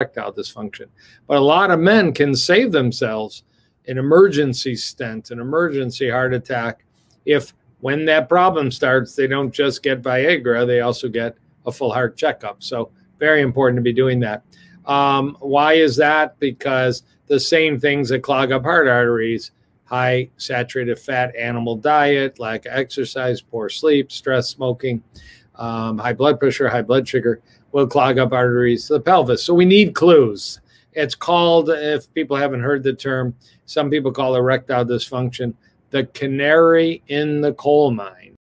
erectile dysfunction. But a lot of men can save themselves an emergency stent, an emergency heart attack, if when that problem starts, they don't just get Viagra, they also get a full heart checkup. So, very important to be doing that. Um, why is that? Because the same things that clog up heart arteries high saturated fat animal diet, lack of exercise, poor sleep, stress, smoking, um, high blood pressure, high blood sugar will clog up arteries to the pelvis. So we need clues. It's called, if people haven't heard the term, some people call erectile dysfunction the canary in the coal mine.